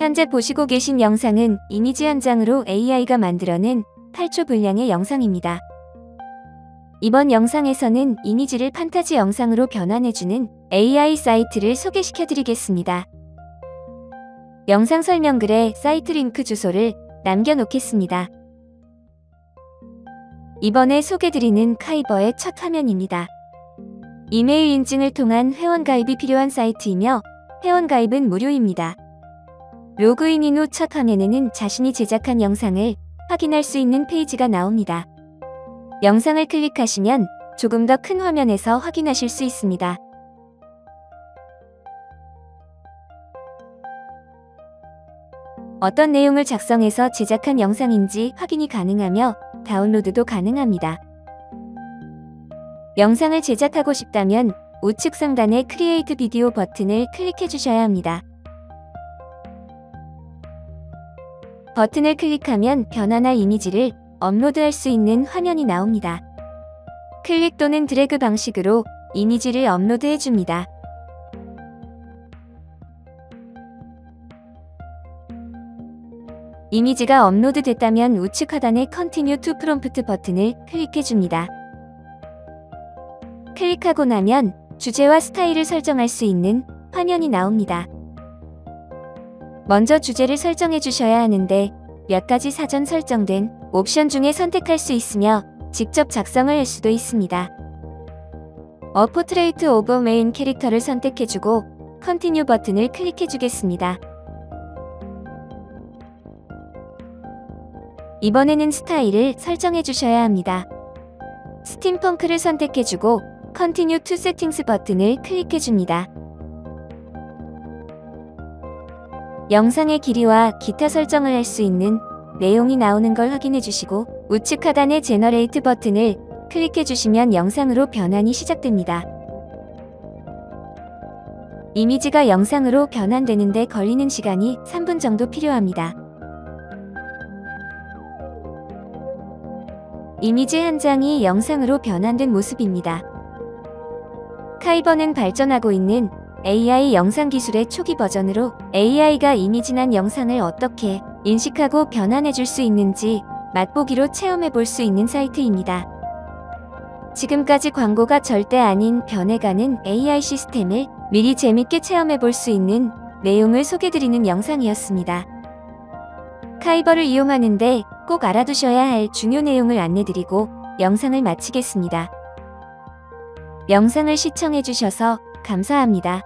현재 보시고 계신 영상은 이미지 한 장으로 AI가 만들어낸 8초 분량의 영상입니다. 이번 영상에서는 이미지를 판타지 영상으로 변환해주는 AI 사이트를 소개시켜 드리겠습니다. 영상 설명글에 사이트 링크 주소를 남겨놓겠습니다. 이번에 소개드리는 카이버의 첫 화면입니다. 이메일 인증을 통한 회원가입이 필요한 사이트이며 회원가입은 무료입니다. 로그인인 후 첫 화면에는 자신이 제작한 영상을 확인할 수 있는 페이지가 나옵니다. 영상을 클릭하시면 조금 더 큰 화면에서 확인하실 수 있습니다. 어떤 내용을 작성해서 제작한 영상인지 확인이 가능하며 다운로드도 가능합니다. 영상을 제작하고 싶다면 우측 상단의 Create Video 버튼을 클릭해 주셔야 합니다. 버튼을 클릭하면 변환할 이미지를 업로드할 수 있는 화면이 나옵니다. 클릭 또는 드래그 방식으로 이미지를 업로드해 줍니다. 이미지가 업로드 됐다면 우측 하단의 Continue to Prompt 버튼을 클릭해 줍니다. 클릭하고 나면 주제와 스타일을 설정할 수 있는 화면이 나옵니다. 먼저 주제를 설정해 주셔야 하는데 몇 가지 사전 설정된 옵션 중에 선택할 수 있으며 직접 작성을 할 수도 있습니다. 어 Portrait of a main character를 선택해주고 Continue 버튼을 클릭해 주겠습니다. 이번에는 스타일을 설정해 주셔야 합니다. Steampunk를 선택해주고 Continue to Settings 버튼을 클릭해 줍니다. 영상의 길이와 기타 설정을 할 수 있는 내용이 나오는 걸 확인해 주시고 우측 하단의 Generate 버튼을 클릭해 주시면 영상으로 변환이 시작됩니다. 이미지가 영상으로 변환되는데 걸리는 시간이 3분 정도 필요합니다. 이미지 한 장이 영상으로 변환된 모습입니다. 카이버는 발전하고 있는 AI 영상 기술의 초기 버전으로 AI가 이미 지난 영상을 어떻게 인식하고 변환해 줄 수 있는지 맛보기로 체험해 볼 수 있는 사이트입니다. 지금까지 광고가 절대 아닌 변해가는 AI 시스템을 미리 재밌게 체험해 볼 수 있는 내용을 소개드리는 영상이었습니다. 카이버를 이용하는데 꼭 알아두셔야 할 중요 내용을 안내드리고 영상을 마치겠습니다. 영상을 시청해주셔서 감사합니다.